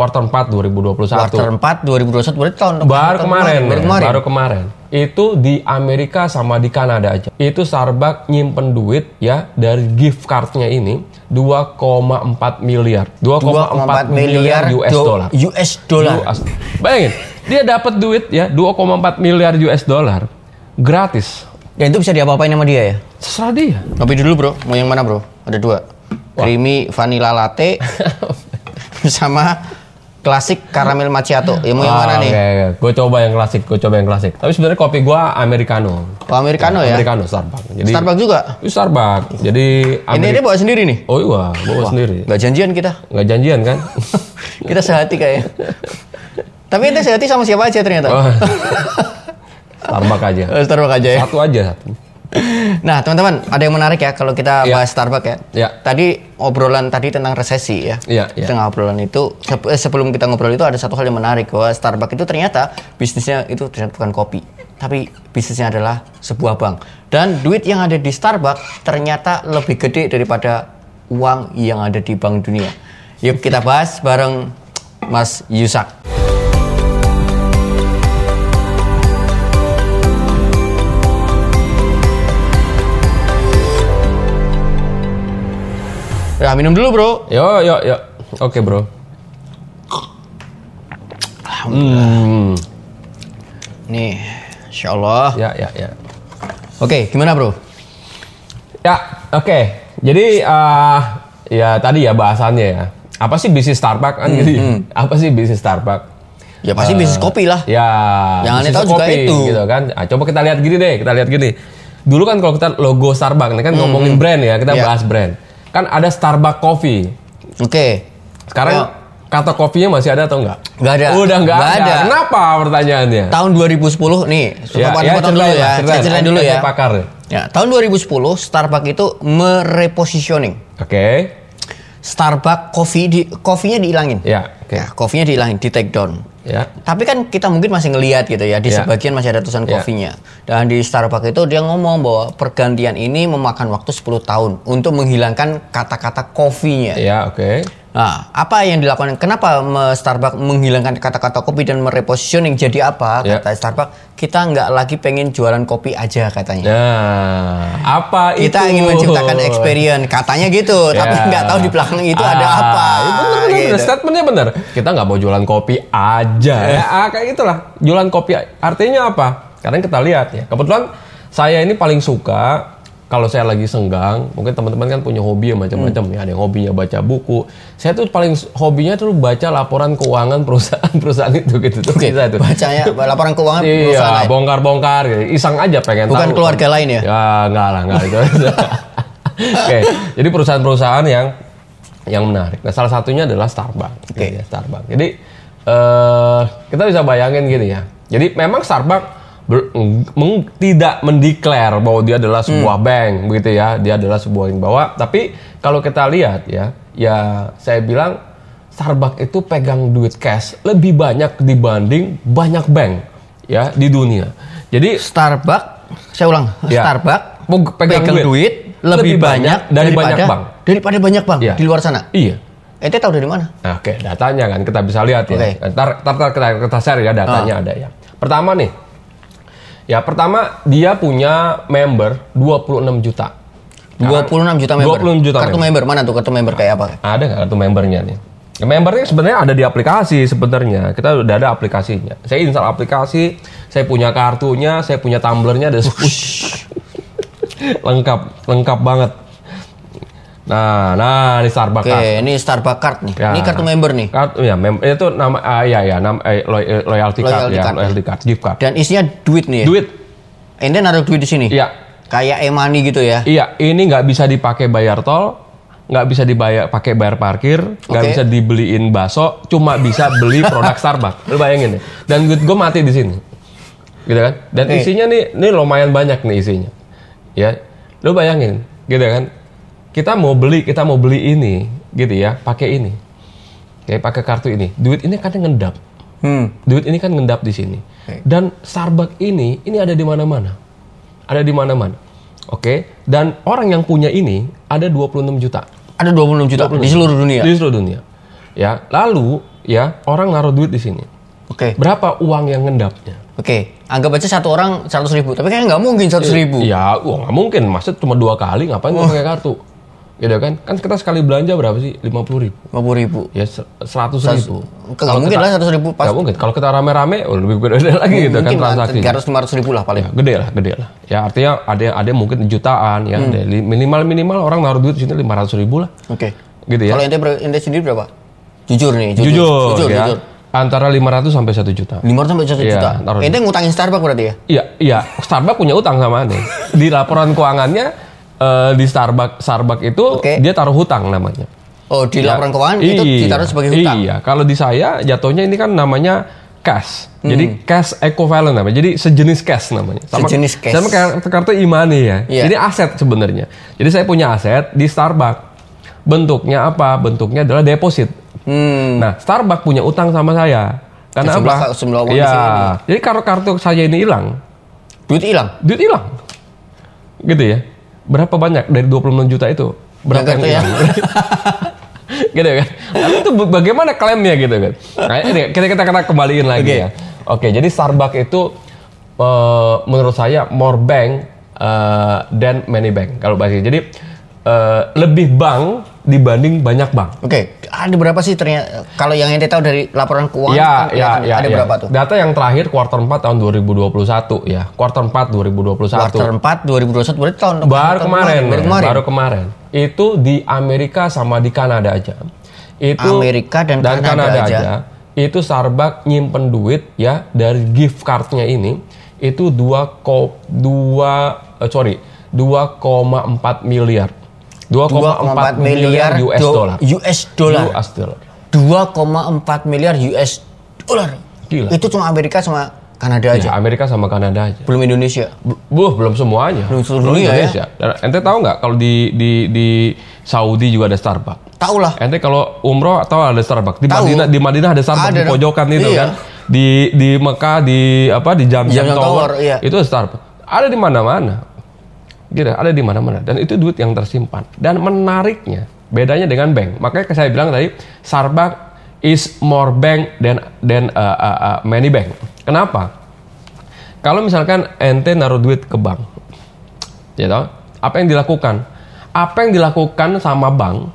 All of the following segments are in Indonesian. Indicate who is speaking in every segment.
Speaker 1: kuartal 4 2021.
Speaker 2: Quarter 4 2021 berarti tahun
Speaker 1: Baru
Speaker 2: tahun
Speaker 1: kemarin,
Speaker 2: baru
Speaker 1: men.
Speaker 2: kemarin.
Speaker 1: baru kemarin. Itu di Amerika sama di Kanada aja. Itu Starbucks nyimpen duit ya dari gift cardnya ini 2,4 miliar. 2,4 miliar US
Speaker 2: do-
Speaker 1: dollar.
Speaker 2: US dollar.
Speaker 1: US. Bayangin, dia dapat duit ya 2,4 miliar US dollar gratis.
Speaker 2: Dan itu bisa diapa-apain sama dia ya?
Speaker 1: Terserah dia.
Speaker 2: Kopi dulu bro, mau yang mana bro? Ada dua. Creamy vanilla latte sama klasik caramel macchiato. Ya mau yang mana nih?
Speaker 1: Gue coba yang klasik, gue coba yang klasik. Tapi sebenarnya kopi gue americano.
Speaker 2: Oh, americano ya?
Speaker 1: Americano Starbucks. Jadi
Speaker 2: Starbucks juga.
Speaker 1: Itu Starbucks. Jadi
Speaker 2: Ini
Speaker 1: Ameri-
Speaker 2: dia bawa sendiri nih.
Speaker 1: Oh iya, bawa sendiri.
Speaker 2: Gak janjian kita.
Speaker 1: Nggak janjian kan?
Speaker 2: Kita sehati kayaknya. Tapi ente sehati sama siapa aja ternyata.
Speaker 1: Oh. Starbucks aja.
Speaker 2: Eh, Starbucks aja ya.
Speaker 1: Satu aja satu.
Speaker 2: Nah, teman-teman, ada yang menarik ya kalau kita
Speaker 1: Iya.
Speaker 2: bahas Starbucks ya.
Speaker 1: Iya.
Speaker 2: Tadi obrolan tadi tentang resesi ya.
Speaker 1: Iya, iya.
Speaker 2: Tengah obrolan itu sep- eh, sebelum kita ngobrol itu ada satu hal yang menarik bahwa Starbucks itu ternyata bisnisnya itu ternyata bukan kopi, tapi bisnisnya adalah sebuah bank. Dan duit yang ada di Starbucks ternyata lebih gede daripada uang yang ada di Bank Dunia. Yuk kita bahas bareng Mas Yusak. Ya minum dulu bro.
Speaker 1: Yo, yo, yo. Oke bro. Hmm.
Speaker 2: Nih, Insya Allah.
Speaker 1: Ya, ya, ya.
Speaker 2: Oke, gimana bro?
Speaker 1: Ya, oke. Jadi eh, ya tadi ya bahasannya ya. Apa sih bisnis Starbucks kan gitu? ya? Apa sih bisnis Starbucks?
Speaker 2: Ya pasti bisnis kopi lah.
Speaker 1: Ya,
Speaker 2: Yang aneh tahu juga itu.
Speaker 1: gitu kan. Ah, coba kita lihat gini deh, kita lihat gini. Dulu kan kalau kita logo Starbucks, ini kan ngomongin brand ya, kita
Speaker 2: Iya.
Speaker 1: bahas brand. Kan ada Starbucks Coffee.
Speaker 2: Oke.
Speaker 1: Sekarang
Speaker 2: Ya.
Speaker 1: kata kopinya masih ada atau enggak?
Speaker 2: Nggak ada.
Speaker 1: Udah nggak
Speaker 2: Nggak
Speaker 1: ada.
Speaker 2: ada.
Speaker 1: Kenapa pertanyaannya?
Speaker 2: Tahun 2010 nih,
Speaker 1: Ya, ya,
Speaker 2: potong dulu ya. Saya
Speaker 1: ceritain.
Speaker 2: ceritain dulu ya.
Speaker 1: pakar ya.
Speaker 2: Tahun 2010 Starbucks itu merepositioning.
Speaker 1: Oke.
Speaker 2: Starbucks coffee di kopinya dihilangin.
Speaker 1: Ya, oke.
Speaker 2: Ya, kopinya dihilangin, di take down.
Speaker 1: Ya.
Speaker 2: Tapi kan kita mungkin masih ngelihat gitu ya, di
Speaker 1: Ya.
Speaker 2: sebagian masih ada tulisan
Speaker 1: Ya.
Speaker 2: kopinya. Dan di Starbucks itu dia ngomong bahwa pergantian ini memakan waktu 10 tahun untuk menghilangkan kata-kata kopinya.
Speaker 1: Ya, oke.
Speaker 2: Nah, apa yang dilakukan? Kenapa Starbucks menghilangkan kata-kata kopi dan merepositioning jadi apa?
Speaker 1: Ya.
Speaker 2: Kata Starbucks, kita nggak lagi pengen jualan kopi aja katanya.
Speaker 1: Nah, apa itu?
Speaker 2: Kita ingin menciptakan experience, katanya gitu. Tapi
Speaker 1: Ya.
Speaker 2: nggak tahu di belakang itu ada
Speaker 1: Ah,
Speaker 2: apa.
Speaker 1: ya bener, bener,
Speaker 2: gitu.
Speaker 1: bener. Statementnya bener. Kita nggak mau jualan kopi aja. Ya, ah, kayak gitulah. Jualan kopi artinya apa? Karena kita lihat ya. Kebetulan saya ini paling suka kalau saya lagi senggang, mungkin teman-teman kan punya hobi ya macam-macam
Speaker 2: Hmm.
Speaker 1: ya. Ada yang hobinya baca buku. Saya tuh paling hobinya tuh baca laporan keuangan perusahaan-perusahaan itu gitu. Tuh, bisa tuh.
Speaker 2: bacanya laporan keuangan perusahaan
Speaker 1: Iya, bongkar-bongkar gitu. Iseng aja pengen
Speaker 2: Bukan
Speaker 1: tahu.
Speaker 2: keluarga lain ya?
Speaker 1: Ya, enggak lah, enggak itu. Oke, jadi perusahaan-perusahaan yang yang menarik. Nah, salah satunya adalah Starbucks.
Speaker 2: Oke.
Speaker 1: Gitu ya, Starbucks. Jadi eh kita bisa bayangin gini ya. Jadi memang Starbucks ber- meng- tidak mendeklar bahwa dia adalah sebuah
Speaker 2: Hmm.
Speaker 1: bank begitu ya. Dia adalah sebuah yang bawa. Tapi kalau kita lihat ya, ya saya bilang Starbucks itu pegang duit cash lebih banyak dibanding banyak bank ya di dunia. Jadi
Speaker 2: Starbucks, saya ulang,
Speaker 1: Ya.
Speaker 2: Starbucks
Speaker 1: Peg- pegang
Speaker 2: pegang,
Speaker 1: duit.
Speaker 2: duit, lebih,
Speaker 1: Lebih
Speaker 2: banyak,
Speaker 1: banyak dari
Speaker 2: daripada,
Speaker 1: banyak bank.
Speaker 2: daripada banyak bank
Speaker 1: Iya.
Speaker 2: di luar sana.
Speaker 1: iya.
Speaker 2: Ente tahu dari mana?
Speaker 1: Nah, Oke, datanya kan kita bisa lihat ya. Ntar, ntar, ntar kita, kita share ya datanya ada ya. Pertama nih, ya pertama dia punya member 26 juta.
Speaker 2: 26 juta member.
Speaker 1: 26 juta
Speaker 2: Kartu
Speaker 1: member.
Speaker 2: member mana tuh kartu member kayak apa?
Speaker 1: Ada nggak kartu membernya nih? Membernya sebenarnya ada di aplikasi sebenarnya. Kita udah ada aplikasinya. Saya install aplikasi, saya punya kartunya, saya punya tumblernya, ada lengkap, lengkap banget. Nah, nah ini Starbucks
Speaker 2: Oke,
Speaker 1: card.
Speaker 2: ini Starbucks card nih.
Speaker 1: Ya.
Speaker 2: Ini kartu member nih.
Speaker 1: Kartu ya, mem itu nama ah, ya ya nama eh, eh, loyalty, card
Speaker 2: Loyalty
Speaker 1: ya,
Speaker 2: card.
Speaker 1: loyalty card, gift card.
Speaker 2: Dan isinya duit nih. ya?
Speaker 1: Duit.
Speaker 2: Ente naruh duit di sini.
Speaker 1: Iya.
Speaker 2: Kayak e-money gitu ya.
Speaker 1: Iya, ini nggak bisa dipakai bayar tol, nggak bisa dibayar pakai bayar parkir, nggak
Speaker 2: Oke.
Speaker 1: bisa dibeliin bakso, cuma bisa beli produk Starbucks. Lu bayangin deh. Dan duit gue mati di sini. Gitu kan? Dan
Speaker 2: Oke.
Speaker 1: isinya nih, ini lumayan banyak nih isinya. Ya. Lu bayangin, gitu kan? Kita mau beli, kita mau beli ini, gitu ya, pakai ini. Kayak pakai kartu ini. Duit ini kan ngendap.
Speaker 2: Hmm.
Speaker 1: Duit ini kan ngendap di sini. Dan Starbucks ini ini ada di mana-mana. Ada di mana-mana. Oke. Dan orang yang punya ini ada 26 juta.
Speaker 2: Ada 26 juta di seluruh dunia.
Speaker 1: Di seluruh dunia. Ya. Lalu ya orang naruh duit di sini.
Speaker 2: Oke.
Speaker 1: Berapa uang yang ngendapnya?
Speaker 2: Oke. Anggap aja satu orang seratus ribu. Tapi kan nggak mungkin seratus ribu.
Speaker 1: Ya, wah nggak mungkin. Maksud cuma dua kali, ngapain gua pakai kartu? Gitu kan? Kan kita sekali belanja berapa sih? 50 ribu.
Speaker 2: Lima puluh ribu.
Speaker 1: Ya se- seratus ribu.
Speaker 2: Nggak mungkin lah seratus ribu. Pas
Speaker 1: Nggak mungkin. Kalau kita rame-rame, oh, lebih gede lagi gitu kan transaksi.
Speaker 2: Tiga ratus lima ratus ribu lah paling.
Speaker 1: Ya, gede lah, gede lah. Ya artinya ada ada mungkin jutaan ya.
Speaker 2: Hmm.
Speaker 1: Minimal minimal orang naruh duit di sini 500 ribu lah.
Speaker 2: Oke.
Speaker 1: Gitu ya.
Speaker 2: Kalau ente ente sendiri berapa? Jujur nih.
Speaker 1: Jujur,
Speaker 2: Jujur.
Speaker 1: ya.
Speaker 2: jujur.
Speaker 1: Antara 500 sampai 1 juta.
Speaker 2: Lima ratus sampai satu
Speaker 1: Iya,
Speaker 2: juta.
Speaker 1: taruh
Speaker 2: Ente ngutangin Starbucks berarti ya?
Speaker 1: Iya, iya. Starbucks punya utang sama Ane. Di laporan keuangannya eh, di Starbucks Starbucks itu
Speaker 2: Oke.
Speaker 1: dia taruh hutang namanya.
Speaker 2: Oh di
Speaker 1: Ya.
Speaker 2: laporan keuangan itu
Speaker 1: Iya,
Speaker 2: ditaruh sebagai hutang.
Speaker 1: Iya, kalau di saya jatuhnya ini kan namanya cash.
Speaker 2: Hmm.
Speaker 1: Jadi cash equivalent namanya. Jadi sejenis cash namanya.
Speaker 2: Sejenis cash.
Speaker 1: Sama kayak kartu e-money ya.
Speaker 2: Iya.
Speaker 1: Ini aset sebenarnya. Jadi saya punya aset di Starbucks. Bentuknya apa? Bentuknya adalah deposit.
Speaker 2: Hmm.
Speaker 1: Nah, Starbucks punya utang sama saya. Karena apa?
Speaker 2: sini nih.
Speaker 1: Jadi kalau kartu saya ini hilang,
Speaker 2: Duit hilang.
Speaker 1: duit hilang. Gitu ya. Berapa banyak dari 26 juta itu? Berapa
Speaker 2: Yang ya.
Speaker 1: hilang? gitu kan. Lalu itu bagaimana klaimnya gitu kan. Nah, ini kita kita kita kembaliin lagi
Speaker 2: Oke.
Speaker 1: ya. Oke, jadi Starbucks itu eh, menurut saya more bank eh, than many bank kalau bahasa Jadi eh, lebih bank dibanding banyak bank.
Speaker 2: Oke, ada berapa sih ternyata kalau yang ente tahu dari laporan keuangan
Speaker 1: Ya,
Speaker 2: kan
Speaker 1: ya, ya,
Speaker 2: ada
Speaker 1: ya.
Speaker 2: berapa tuh?
Speaker 1: Data yang terakhir kuartal 4 tahun 2021 ya. Kuartal 4 2021.
Speaker 2: Kuartal 4 2021 berarti tahun
Speaker 1: baru
Speaker 2: tahun
Speaker 1: kemarin,
Speaker 2: baru
Speaker 1: ya,
Speaker 2: kemarin.
Speaker 1: baru kemarin. Itu di Amerika sama di Kanada aja. Itu
Speaker 2: Amerika dan Kanada aja.
Speaker 1: Itu Starbucks nyimpen duit ya dari gift cardnya ini itu 2 ko 2 eh, sorry 2,4 miliar. 2,4 miliar US
Speaker 2: do-
Speaker 1: dollar.
Speaker 2: US dollar.
Speaker 1: US dollar.
Speaker 2: 2,4 miliar US dollar.
Speaker 1: Gila.
Speaker 2: Itu cuma Amerika sama Kanada aja.
Speaker 1: Ya, Amerika sama Kanada aja.
Speaker 2: Belum Indonesia.
Speaker 1: Bu, belum semuanya.
Speaker 2: Belum seluruh dunia, ya?
Speaker 1: Indonesia. Dan ente tahu nggak kalau di di di Saudi juga ada Starbucks.
Speaker 2: Tahu lah.
Speaker 1: Ente kalau umroh atau ada Starbucks. Di
Speaker 2: Tahu.
Speaker 1: Madinah di Madinah ada Starbucks
Speaker 2: Ada
Speaker 1: di pojokan itu
Speaker 2: Iya.
Speaker 1: kan. Di di Mekah di apa di Jam Jam
Speaker 2: Jam-jam
Speaker 1: Tower,
Speaker 2: Tower, iya.
Speaker 1: itu Starbucks. Ada di mana-mana. Gitu, ada di mana-mana dan itu duit yang tersimpan. Dan menariknya bedanya dengan bank. Makanya saya bilang tadi Starbucks is more bank than than uh, uh, uh, many bank. Kenapa? Kalau misalkan ente naruh duit ke bank, ya toh, apa yang dilakukan? Apa yang dilakukan sama bank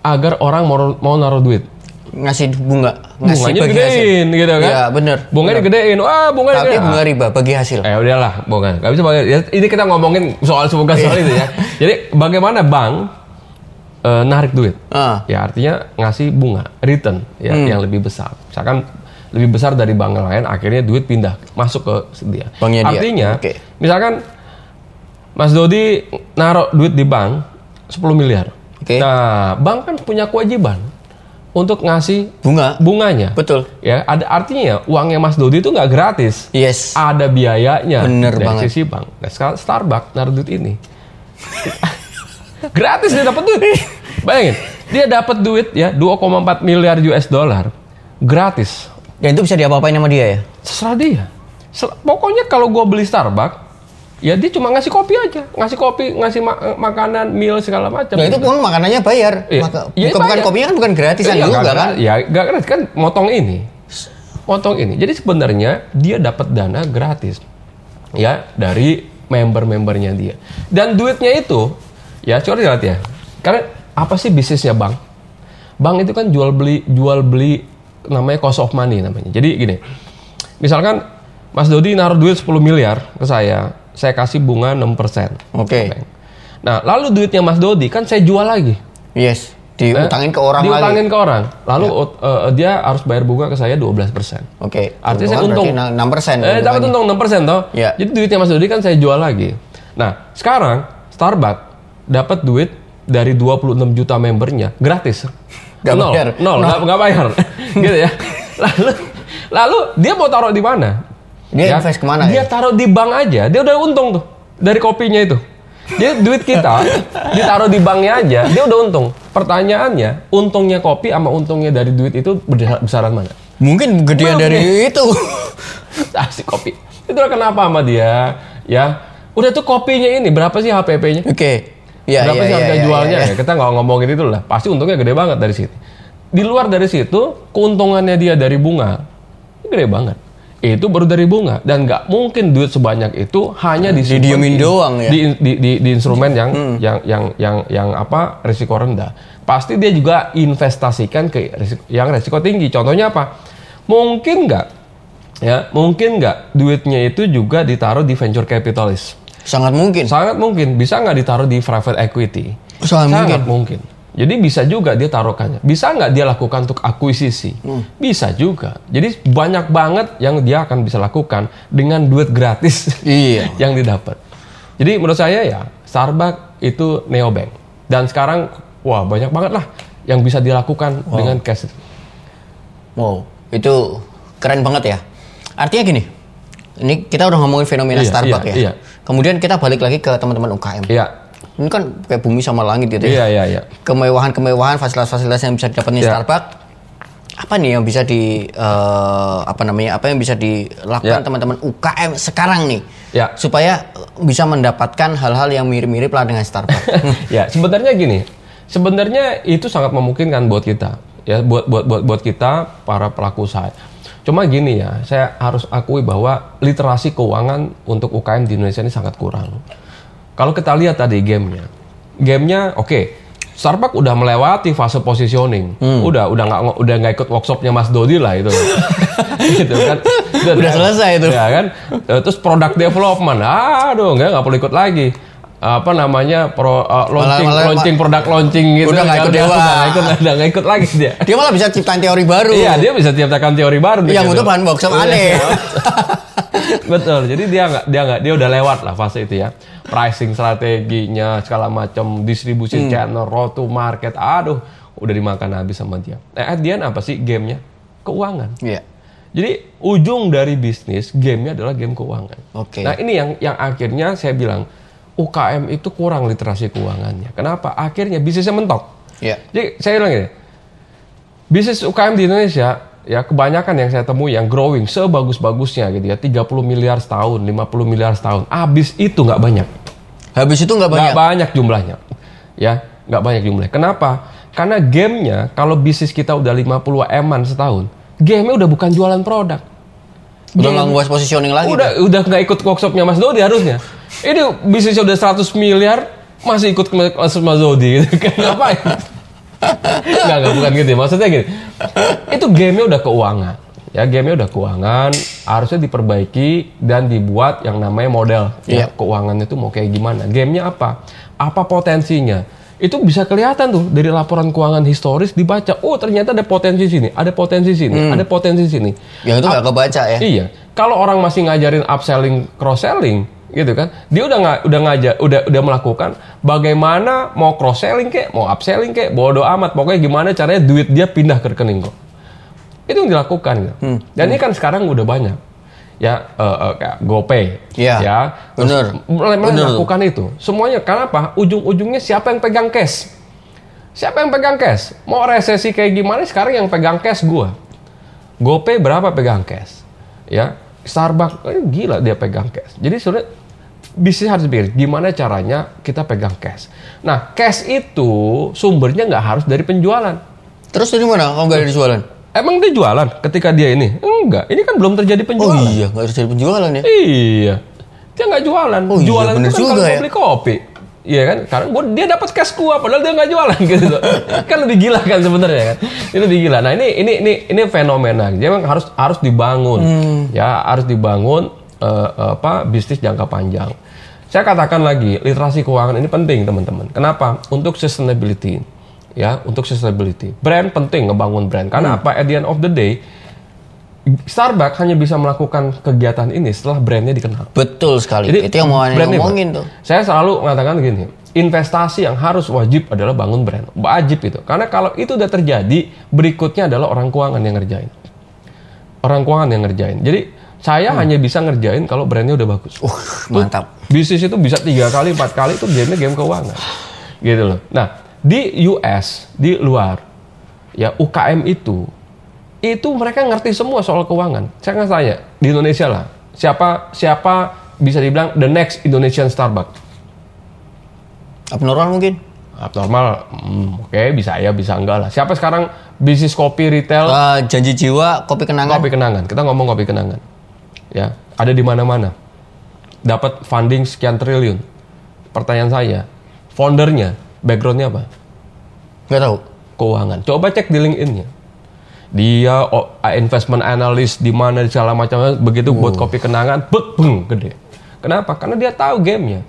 Speaker 1: agar orang mau, mau naruh duit?
Speaker 2: Ngasih bunga, ngasih
Speaker 1: Bunganya
Speaker 2: bagi hasil.
Speaker 1: digedein gitu kan?
Speaker 2: Iya, bener.
Speaker 1: Bunganya digedein. Wah, bunga
Speaker 2: Tapi
Speaker 1: digedein.
Speaker 2: bunga riba bagi hasil.
Speaker 1: Eh udahlah, bukan. Gak bisa pakai. Ya, ini kita ngomongin soal semoga soal itu ya. Jadi bagaimana bank eh, narik duit?
Speaker 2: Ah.
Speaker 1: Ya artinya ngasih bunga, return ya
Speaker 2: Hmm.
Speaker 1: yang lebih besar. Misalkan lebih besar dari bank lain, akhirnya duit pindah masuk ke dia.
Speaker 2: Banknya dia.
Speaker 1: artinya,
Speaker 2: Oke.
Speaker 1: misalkan Mas Dodi naruh duit di bank 10 miliar.
Speaker 2: Oke.
Speaker 1: Nah, bank kan punya kewajiban untuk ngasih
Speaker 2: Bunga.
Speaker 1: bunganya.
Speaker 2: Betul.
Speaker 1: Ya, ada artinya uangnya Mas Dodi itu nggak gratis
Speaker 2: Yes.
Speaker 1: ada biayanya
Speaker 2: Bener
Speaker 1: dari
Speaker 2: banget.
Speaker 1: sisi bank. Nah, sekarang Starbucks naruh duit ini. Gratis dia dapat duit. Bayangin, dia dapat duit ya 2,4 miliar US dollar gratis.
Speaker 2: Dan itu bisa diapa-apain sama dia ya?
Speaker 1: Terserah dia. Sel- Pokoknya kalau gue beli Starbucks, ya dia cuma ngasih kopi aja, ngasih kopi, ngasih ma- makanan, meal segala macam.
Speaker 2: Ya itu pun makanannya bayar.
Speaker 1: Iya.
Speaker 2: Maka,
Speaker 1: Iya,
Speaker 2: bukan, bukan
Speaker 1: bayar.
Speaker 2: kopinya kan bukan gratisan
Speaker 1: Iya,
Speaker 2: juga
Speaker 1: nggak-
Speaker 2: kan?
Speaker 1: Ya, nggak gratis kan motong ini. Motong ini. Jadi sebenarnya dia dapat dana gratis. Ya, dari member-membernya dia. Dan duitnya itu ya coba lihat ya. Karena apa sih bisnisnya bank? Bank itu kan jual beli jual beli namanya cost of money namanya. Jadi gini. Misalkan Mas Dodi naruh duit 10 miliar ke saya, saya kasih bunga 6%.
Speaker 2: Oke.
Speaker 1: Nah, lalu duitnya Mas Dodi kan saya jual lagi.
Speaker 2: Yes. Diutangin ke orang lagi. Ya.
Speaker 1: diutangin ke orang. Lalu uh, dia harus bayar bunga ke saya 12%.
Speaker 2: Oke.
Speaker 1: Artinya saya untung.
Speaker 2: berarti 6 persen.
Speaker 1: Eh, dapat untung 6% toh.
Speaker 2: Ya.
Speaker 1: Jadi duitnya Mas Dodi kan saya jual lagi. Nah, sekarang Starbucks dapat duit dari 26 juta membernya gratis.
Speaker 2: Nggak
Speaker 1: nol,
Speaker 2: bayar.
Speaker 1: nol, nggak nggak bayar, gitu ya. Lalu, lalu dia mau taruh di mana?
Speaker 2: Dia invest ke mana
Speaker 1: Dia
Speaker 2: ya?
Speaker 1: taruh di bank aja, dia udah untung tuh dari kopinya itu. Dia duit kita ditaruh di banknya aja, dia udah untung. Pertanyaannya, untungnya kopi sama untungnya dari duit itu besar- besaran mana?
Speaker 2: Mungkin gedean
Speaker 1: Mungkin.
Speaker 2: dari itu.
Speaker 1: Asik kopi. Itulah kenapa sama dia, ya. Udah tuh kopinya ini berapa sih HPP-nya?
Speaker 2: Oke. Ya,
Speaker 1: berapa
Speaker 2: ya,
Speaker 1: sih
Speaker 2: ya,
Speaker 1: harga
Speaker 2: ya,
Speaker 1: jualnya?
Speaker 2: ya,
Speaker 1: Ya, kita nggak ngomongin itu lah. Pasti untungnya gede banget dari situ. Di luar dari situ, keuntungannya dia dari bunga gede banget. Itu baru dari bunga dan nggak mungkin duit sebanyak itu hanya
Speaker 2: Didiemin
Speaker 1: di-
Speaker 2: doang ya?
Speaker 1: Di, di, di, di instrumen yang yang yang yang yang apa risiko rendah. Pasti dia juga investasikan ke risiko, yang risiko tinggi. Contohnya apa? Mungkin nggak ya mungkin nggak duitnya itu juga ditaruh di venture capitalist.
Speaker 2: Sangat mungkin.
Speaker 1: Sangat mungkin. Bisa nggak ditaruh di private equity?
Speaker 2: Sangat
Speaker 1: mungkin. Jadi bisa juga dia taruhkannya. Bisa nggak dia lakukan untuk akuisisi? Bisa juga. Jadi banyak banget yang dia akan bisa lakukan dengan duit gratis
Speaker 2: Iya.
Speaker 1: yang didapat. Jadi menurut saya ya Starbucks itu neobank. Dan sekarang wah banyak banget lah yang bisa dilakukan dengan cash.
Speaker 2: Wow, itu keren banget ya. Artinya gini, ini kita udah ngomongin fenomena
Speaker 1: Iya,
Speaker 2: Starbucks
Speaker 1: iya,
Speaker 2: ya.
Speaker 1: iya.
Speaker 2: Kemudian kita balik lagi ke teman-teman UKM.
Speaker 1: Iya.
Speaker 2: Ini kan kayak bumi sama langit gitu ya.
Speaker 1: Iya, iya, iya.
Speaker 2: Kemewahan-kemewahan, fasilitas-fasilitas yang bisa di
Speaker 1: Iya.
Speaker 2: Starbucks. Apa nih yang bisa di eh, apa namanya? Apa yang bisa dilakukan
Speaker 1: Iya.
Speaker 2: teman-teman UKM sekarang nih?
Speaker 1: Iya.
Speaker 2: Supaya bisa mendapatkan hal-hal yang mirip-mirip lah dengan Starbucks.
Speaker 1: ya sebenarnya gini sebenarnya itu sangat memungkinkan buat kita ya buat buat buat buat kita para pelaku usaha cuma gini ya saya harus akui bahwa literasi keuangan untuk UKM di Indonesia ini sangat kurang kalau kita lihat tadi gamenya gamenya oke Starbucks udah melewati fase positioning, udah udah nggak udah nggak ikut workshopnya Mas Dodi lah itu, gitu kan,
Speaker 2: Udah selesai itu.
Speaker 1: ya kan, Eh, terus product development, aduh nggak nggak perlu ikut lagi, apa namanya pro uh, launching
Speaker 2: malah-
Speaker 1: launching produk launching gitu,
Speaker 2: Udah nggak ikut
Speaker 1: dia
Speaker 2: dewa.
Speaker 1: nggak ikut udah nggak ikut lagi dia.
Speaker 2: Dia malah bisa ciptain teori baru.
Speaker 1: Iya dia bisa ciptakan teori baru.
Speaker 2: Yang
Speaker 1: gitu.
Speaker 2: untuk bahan workshop
Speaker 1: Iya.
Speaker 2: aneh.
Speaker 1: Betul. Jadi dia nggak dia nggak dia udah lewat lah fase itu ya. Pricing strateginya segala macam distribusi channel, road to market. Aduh, udah dimakan habis sama dia. At the end apa sih gamenya? Keuangan.
Speaker 2: Iya.
Speaker 1: Jadi ujung dari bisnis gamenya adalah game keuangan.
Speaker 2: Oke.
Speaker 1: Nah ini yang yang akhirnya saya bilang UKM itu kurang literasi keuangannya. Kenapa? Akhirnya bisnisnya mentok.
Speaker 2: Iya.
Speaker 1: Jadi saya bilang gini, bisnis UKM di Indonesia ya kebanyakan yang saya temui yang growing sebagus-bagusnya gitu ya 30 miliar setahun, 50 miliar setahun. Habis itu nggak banyak.
Speaker 2: Habis itu nggak banyak.
Speaker 1: Nggak banyak jumlahnya. Ya, nggak banyak jumlahnya. Kenapa? Karena gamenya kalau bisnis kita udah 50 eman setahun, gamenya udah bukan jualan produk.
Speaker 2: Udah nggak nguas positioning lagi.
Speaker 1: Udah udah nggak ikut workshopnya Mas Dodi harusnya. Ini bisnisnya udah 100 miliar masih ikut kelas Mas Dodi gitu kan ngapain? Enggak, enggak bukan gitu ya. Maksudnya gini. Itu gamenya udah keuangan. Ya, gamenya udah keuangan, harusnya diperbaiki dan dibuat yang namanya model. Ya,
Speaker 2: Iya.
Speaker 1: keuangan itu mau kayak gimana? Gamenya apa? Apa potensinya? Itu bisa kelihatan tuh dari laporan keuangan historis dibaca. Oh, ternyata ada potensi sini, ada potensi sini, ada potensi sini.
Speaker 2: Yang itu nggak kebaca ya.
Speaker 1: Iya. Kalau orang masih ngajarin upselling, cross selling, gitu kan? Dia udah nggak udah ngajar, udah udah melakukan bagaimana mau cross selling kek, mau upselling kek, bodo amat. Pokoknya gimana caranya duit dia pindah ke rekening kok. Itu yang dilakukan. gitu. Dan ini kan sekarang udah banyak. Ya, eh, eh, kayak GoPay.
Speaker 2: Iya.
Speaker 1: Ya.
Speaker 2: Bener.
Speaker 1: melakukan itu. Semuanya karena apa? Ujung-ujungnya siapa yang pegang cash? Siapa yang pegang cash? Mau resesi kayak gimana sekarang yang pegang cash gua. GoPay berapa pegang cash? Ya, Starbucks eh, gila dia pegang cash. Jadi sebenarnya bisnis harus pikir gimana caranya kita pegang cash. Nah, cash itu sumbernya nggak harus dari penjualan.
Speaker 2: Terus dari mana kalau nggak ada jualan?
Speaker 1: Emang dia jualan ketika dia ini? Enggak, ini kan belum terjadi
Speaker 2: Oh
Speaker 1: penjualan.
Speaker 2: iya, nggak harus dari penjualan ya.
Speaker 1: Iya. Dia nggak jualan.
Speaker 2: Oh iya,
Speaker 1: jualan
Speaker 2: bener
Speaker 1: itu kan
Speaker 2: juga
Speaker 1: kalau
Speaker 2: ya.
Speaker 1: beli kopi. Iya kan? Karena gua, dia dapat cash gua padahal dia nggak jualan gitu. kan lebih gila kan sebenarnya kan. Ini lebih gila. Nah, ini ini ini ini fenomena. Dia memang harus harus dibangun.
Speaker 2: Hmm.
Speaker 1: Ya, harus dibangun eh, apa bisnis jangka panjang. Saya katakan lagi, literasi keuangan ini penting, teman-teman. Kenapa? Untuk sustainability. Ya, untuk sustainability. Brand penting ngebangun brand.
Speaker 2: Hmm.
Speaker 1: Karena apa? At the end of the day, Starbucks hanya bisa melakukan kegiatan ini setelah brandnya dikenal.
Speaker 2: Betul sekali. itu yang mau ngomongin tuh.
Speaker 1: Saya selalu mengatakan gini, investasi yang harus wajib adalah bangun brand. Wajib itu. Karena kalau itu udah terjadi, berikutnya adalah orang keuangan yang ngerjain. Orang keuangan yang ngerjain. Jadi saya hanya bisa ngerjain kalau brandnya udah bagus.
Speaker 2: Uh, mantap.
Speaker 1: Bisnis itu bisa tiga kali, empat kali itu gamenya game keuangan, gitu loh. Nah di US, di luar, ya UKM itu, itu mereka ngerti semua soal keuangan. Saya nggak tanya di Indonesia lah, siapa siapa bisa dibilang the next Indonesian Starbucks?
Speaker 2: Abnormal mungkin?
Speaker 1: Abnormal, hmm, oke bisa ya bisa enggak lah. Siapa sekarang bisnis kopi retail,
Speaker 2: Eh, janji jiwa, kopi kenangan.
Speaker 1: kopi kenangan. Kita ngomong kopi kenangan. Ya, ada di mana-mana. Dapat funding sekian triliun. Pertanyaan saya, foundernya, backgroundnya apa?
Speaker 2: Nggak tahu.
Speaker 1: Keuangan. Coba cek di LinkedIn-nya. Dia oh, investment analyst di mana segala macamnya begitu buat kopi kenangan, bet, beng, gede. Kenapa? Karena dia tahu gamenya.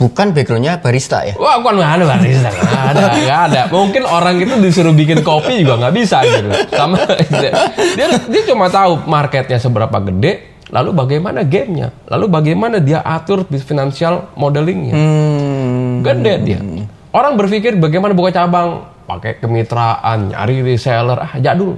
Speaker 2: Bukan backgroundnya barista ya?
Speaker 1: Wah, bukan mana barista, nggak ada, nggak ada. Mungkin orang itu disuruh bikin kopi juga nggak bisa gitu. Sama dia, dia cuma tahu marketnya seberapa gede, lalu bagaimana gamenya, lalu bagaimana dia atur financial modelingnya.
Speaker 2: Hmm.
Speaker 1: Gede dia. Orang berpikir bagaimana buka cabang, pakai kemitraan, nyari reseller, ah jadul.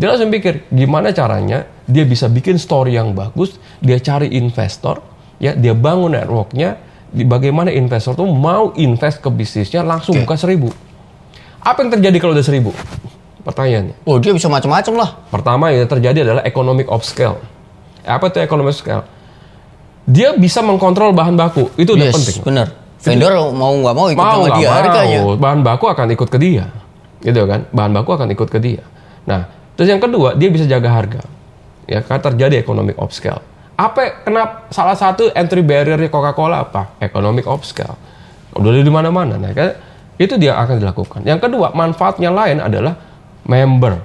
Speaker 1: Dia langsung pikir gimana caranya dia bisa bikin story yang bagus, dia cari investor, ya dia bangun networknya, di bagaimana investor tuh mau invest ke bisnisnya langsung buka seribu. Apa yang terjadi kalau udah seribu? Pertanyaannya.
Speaker 2: Oh dia bisa macam-macam lah.
Speaker 1: Pertama yang terjadi adalah economic of scale. Apa itu economic scale? Dia bisa mengkontrol bahan baku, itu udah
Speaker 2: yes,
Speaker 1: penting.
Speaker 2: bener. Vendor mau nggak mau ikut
Speaker 1: mau
Speaker 2: sama dia harganya.
Speaker 1: mau. bahan baku akan ikut ke dia. Gitu kan? Bahan baku akan ikut ke dia. Nah terus yang kedua dia bisa jaga harga. Ya karena terjadi economic of scale apa kenapa salah satu entry barrier Coca-Cola apa? Economic of scale udah di mana-mana nah kan? Itu dia akan dilakukan. Yang kedua manfaatnya lain adalah member.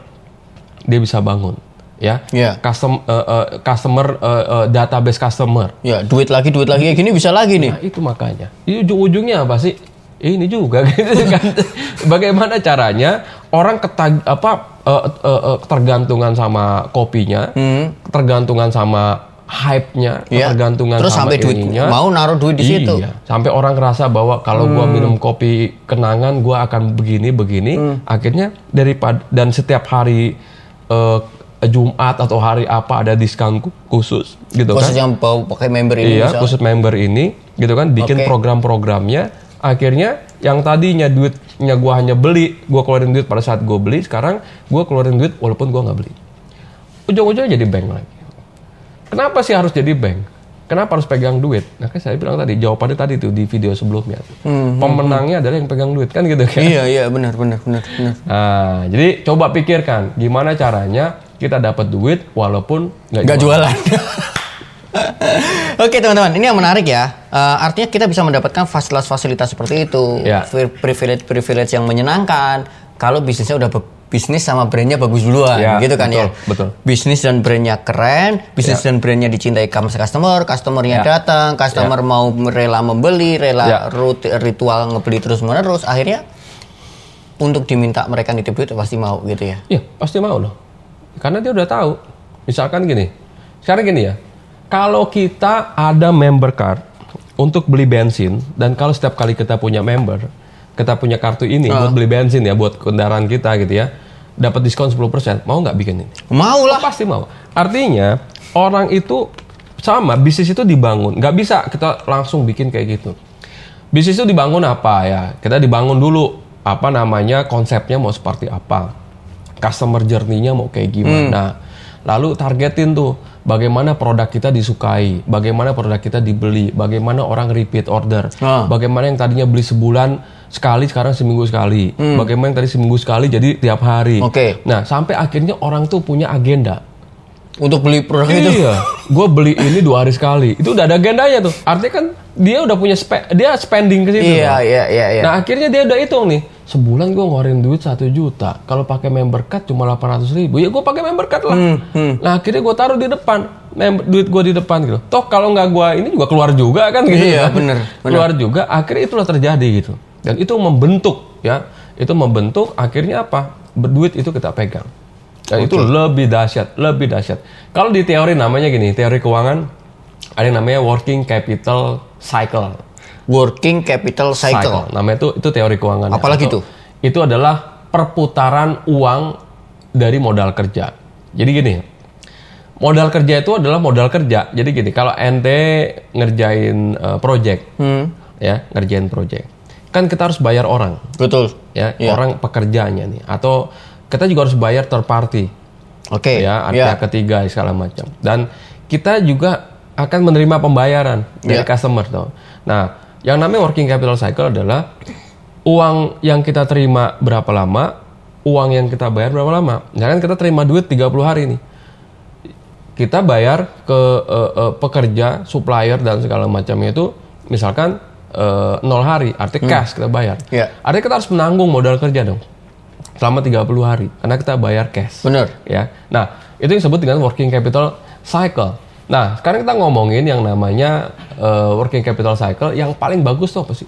Speaker 1: Dia bisa bangun ya
Speaker 2: Iya.
Speaker 1: custom eh, eh, customer eh, eh, database customer
Speaker 2: Ya duit lagi duit lagi kayak gini bisa lagi nih.
Speaker 1: Nah, itu makanya. Itu ujung-ujungnya apa sih? Ini juga gitu kan. Bagaimana caranya orang ketag apa eh, eh, eh, ketergantungan sama kopinya, ketergantungan sama hype-nya,
Speaker 2: Iya.
Speaker 1: ketergantungan
Speaker 2: Terus
Speaker 1: sama
Speaker 2: sampai duit
Speaker 1: ininya.
Speaker 2: mau naruh duit di situ.
Speaker 1: Iya, sampai orang ngerasa bahwa kalau gua minum kopi kenangan gua akan begini begini, akhirnya daripada dan setiap hari eh, Jumat atau hari apa ada diskon khusus gitu kan.
Speaker 2: Khusus yang pakai member ini
Speaker 1: Iya, khusus member ini gitu kan bikin
Speaker 2: Oke.
Speaker 1: program-programnya akhirnya yang tadinya duitnya gua hanya beli, gua keluarin duit pada saat gua beli, sekarang gua keluarin duit walaupun gua nggak beli. Ujung-ujungnya jadi bank lagi. Kenapa sih harus jadi bank? Kenapa harus pegang duit? Nah, kan saya bilang tadi jawabannya tadi tuh di video sebelumnya. Pemenangnya adalah yang pegang duit kan gitu kan.
Speaker 2: Iya iya benar benar benar benar.
Speaker 1: Nah, jadi coba pikirkan gimana caranya kita dapat duit walaupun nggak jualan.
Speaker 2: jualan. Oke teman-teman, ini yang menarik ya. Eh, artinya kita bisa mendapatkan fasilitas-fasilitas seperti itu,
Speaker 1: Ya.
Speaker 2: privilege-privilege yang menyenangkan. Kalau bisnisnya udah bisnis sama brandnya bagus duluan,
Speaker 1: Ya,
Speaker 2: gitu kan ya.
Speaker 1: betul, betul.
Speaker 2: Bisnis dan brandnya keren, bisnis dan brandnya dicintai customer, customernya
Speaker 1: Ya.
Speaker 2: datang, customer mau rela membeli, rela
Speaker 1: Ya.
Speaker 2: rut- ritual ngebeli terus menerus, akhirnya untuk diminta mereka nitip duit pasti mau gitu ya.
Speaker 1: Iya, pasti mau loh. Karena dia udah tahu. Misalkan gini, sekarang gini ya, kalau kita ada member card untuk beli bensin, dan kalau setiap kali kita punya member, kita punya kartu ini buat beli bensin ya, buat kendaraan kita gitu ya, dapat diskon 10%, mau nggak bikin ini?
Speaker 2: Mau lah.
Speaker 1: Pasti mau. Artinya, orang itu sama, bisnis itu dibangun. Nggak bisa kita langsung bikin kayak gitu. Bisnis itu dibangun apa ya? Kita dibangun dulu, apa namanya, konsepnya mau seperti apa. Customer journey-nya mau kayak gimana. Lalu targetin tuh, bagaimana produk kita disukai, bagaimana produk kita dibeli, bagaimana orang repeat order,
Speaker 2: Ah.
Speaker 1: bagaimana yang tadinya beli sebulan sekali, sekarang seminggu sekali, bagaimana yang tadi seminggu sekali jadi tiap hari.
Speaker 2: Oke.
Speaker 1: Nah, sampai akhirnya orang tuh punya agenda.
Speaker 2: Untuk beli produk itu.
Speaker 1: Iya, gue beli ini dua hari sekali. Itu udah ada agendanya tuh. Artinya kan dia udah punya spe- dia spending ke situ.
Speaker 2: Iya,
Speaker 1: kan.
Speaker 2: iya, iya, iya.
Speaker 1: Nah akhirnya dia udah hitung nih. Sebulan gue ngeluarin duit satu juta. Kalau pakai member card cuma 800 ribu. Ya gue pakai member card lah.
Speaker 2: Hmm,
Speaker 1: Nah akhirnya gue taruh di depan. Mem- duit gue di depan gitu. Toh kalau nggak gue ini juga keluar juga kan gitu.
Speaker 2: Iya,
Speaker 1: kan.
Speaker 2: bener, bener.
Speaker 1: Keluar juga. Akhirnya itulah terjadi gitu. Dan itu membentuk ya. Itu membentuk akhirnya apa? Berduit itu kita pegang. Dan itu lebih dahsyat, lebih dahsyat. Kalau di teori namanya gini, teori keuangan ada yang namanya working capital cycle.
Speaker 2: Working capital cycle.
Speaker 1: Namanya itu itu teori keuangan.
Speaker 2: Apalagi
Speaker 1: Itu- Itu adalah perputaran uang dari modal kerja. Jadi gini, modal kerja itu adalah modal kerja. Jadi gini, kalau ente ngerjain eh, project,
Speaker 2: Hmm,
Speaker 1: ya ngerjain project, kan kita harus bayar orang,
Speaker 2: betul.
Speaker 1: ya
Speaker 2: Iya.
Speaker 1: orang pekerjaannya nih, atau kita juga harus bayar third party,
Speaker 2: Oke.
Speaker 1: ya
Speaker 2: Iya.
Speaker 1: pihak ketiga segala macam. Dan kita juga akan menerima pembayaran dari
Speaker 2: Iya.
Speaker 1: customer tuh. Nah, yang namanya working capital cycle adalah uang yang kita terima berapa lama uang yang kita bayar berapa lama. Misalkan kita terima duit 30 hari nih. Kita bayar ke eh, eh, pekerja, supplier dan segala macamnya itu misalkan eh, nol hari, artinya cash kita bayar.
Speaker 2: Iya.
Speaker 1: Artinya kita harus menanggung modal kerja dong. Selama 30 hari karena kita bayar cash
Speaker 2: Bener.
Speaker 1: ya. Nah, itu yang disebut dengan working capital cycle. Nah, sekarang kita ngomongin yang namanya eh, working capital cycle yang paling bagus tuh apa sih?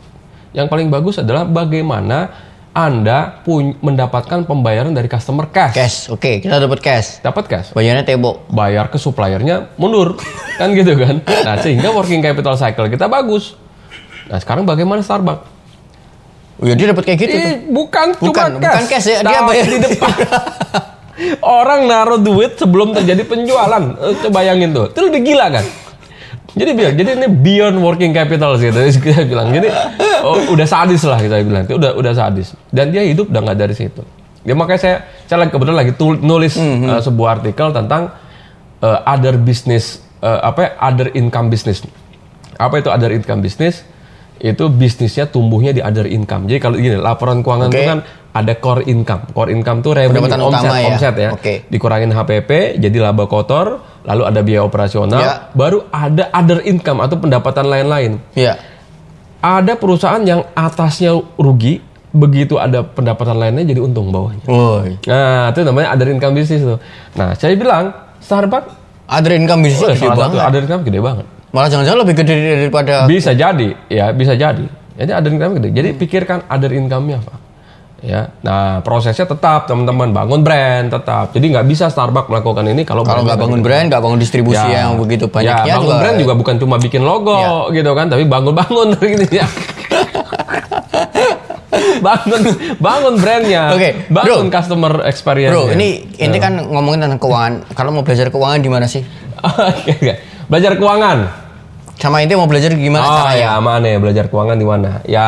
Speaker 1: Yang paling bagus adalah bagaimana Anda pun mendapatkan pembayaran dari customer cash.
Speaker 2: Cash, oke kita dapat cash.
Speaker 1: Dapat cash.
Speaker 2: Bayarnya tebo.
Speaker 1: Bayar ke suppliernya mundur. kan gitu kan. Nah, sehingga working capital cycle kita bagus. Nah, sekarang bagaimana Starbucks?
Speaker 2: Oh, ya dia dapat kayak gitu tuh.
Speaker 1: Ih, bukan,
Speaker 2: Bukan,
Speaker 1: cuma cash.
Speaker 2: bukan cash ya, dia bayar
Speaker 1: di depan. Orang naruh duit sebelum terjadi penjualan. Eh, Coba bayangin tuh. Itu lebih gila kan? Jadi bilang, jadi ini beyond working capital sih, gitu. kita bilang. Jadi oh, udah sadis lah kita bilang. Itu udah udah sadis. Dan dia hidup udah nggak dari situ. Ya makanya saya saya lagi kebetulan lagi tul- nulis
Speaker 2: Mhm.
Speaker 1: eh, sebuah artikel tentang eh, other business eh, apa ya, other income business. Apa itu other income business? Itu bisnisnya tumbuhnya di other income. Jadi kalau gini, laporan keuangan itu
Speaker 2: Oke.
Speaker 1: kan ada core income. Core income tuh revenue
Speaker 2: Pendapatan
Speaker 1: omset,
Speaker 2: utama ya.
Speaker 1: omset ya.
Speaker 2: Oke.
Speaker 1: Dikurangin HPP jadi laba kotor, lalu ada biaya operasional,
Speaker 2: Ya.
Speaker 1: baru ada other income atau pendapatan lain-lain.
Speaker 2: Iya.
Speaker 1: Ada perusahaan yang atasnya rugi, begitu ada pendapatan lainnya jadi untung bawahnya.
Speaker 2: Woi.
Speaker 1: Nah, itu namanya other income business tuh. Nah, saya bilang Starbucks
Speaker 2: Ada income bisnis
Speaker 1: oh,
Speaker 2: gede banget.
Speaker 1: other income gede banget.
Speaker 2: Malah jangan-jangan lebih gede daripada
Speaker 1: Bisa jadi, ya bisa jadi. Jadi other income gede. Jadi pikirkan other income-nya apa. Ya, nah prosesnya tetap teman-teman bangun brand tetap. Jadi nggak bisa Starbucks melakukan ini kalau
Speaker 2: kalau nggak bangun brand, nggak bangun distribusi
Speaker 1: Ya.
Speaker 2: yang begitu
Speaker 1: ya,
Speaker 2: banyaknya
Speaker 1: bangun brand juga bukan cuma bikin logo gitu kan, tapi bangun-bangun gitu ya. bangun bangun brandnya,
Speaker 2: Oke,
Speaker 1: bangun
Speaker 2: bro.
Speaker 1: customer experience.
Speaker 2: Bro, ini ini kan ngomongin tentang keuangan. Kalau mau belajar keuangan di mana sih?
Speaker 1: Belajar keuangan.
Speaker 2: Sama ini mau belajar gimana
Speaker 1: oh
Speaker 2: caranya?
Speaker 1: ya, mana ya belajar keuangan di mana? Ya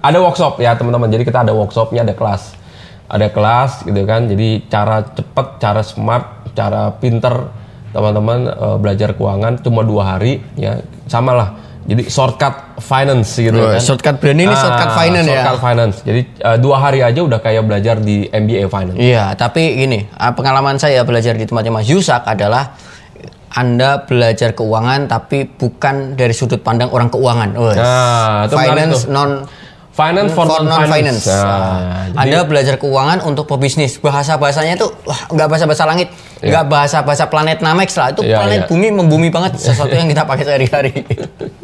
Speaker 1: ada workshop ya teman-teman. Jadi kita ada workshopnya, ada kelas, ada kelas gitu kan. Jadi cara cepet, cara smart, cara pinter teman-teman eh, belajar keuangan cuma dua hari ya sama lah. Jadi shortcut finance gitu kan.
Speaker 2: shortcut brand ini shortcut finance ya?
Speaker 1: Shortcut finance. Jadi eh, dua hari aja udah kayak belajar di MBA finance.
Speaker 2: Iya, tapi gini, ah, pengalaman saya belajar di tempatnya Mas Yusak adalah anda belajar keuangan tapi bukan dari sudut pandang orang keuangan. Wes.
Speaker 1: Nah, itu
Speaker 2: finance non
Speaker 1: Finance for,
Speaker 2: for
Speaker 1: non-finance.
Speaker 2: non-finance.
Speaker 1: Nah,
Speaker 2: Nah,
Speaker 1: jadi-
Speaker 2: anda belajar keuangan untuk pebisnis. Bahasa bahasanya tuh wah nggak bahasa bahasa langit, nggak bahasa bahasa planet Namex lah. Itu
Speaker 1: Iya,
Speaker 2: planet
Speaker 1: iya.
Speaker 2: bumi membumi banget sesuatu yang kita pakai sehari-hari.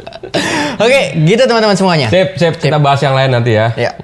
Speaker 2: Oke, gitu teman-teman semuanya.
Speaker 1: Sip, sip, kita bahas yang lain nanti ya.
Speaker 2: Ya.